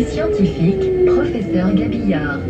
scientifique, professeur Gabillard.